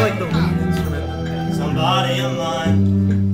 like the lead instrument. Somebody in line.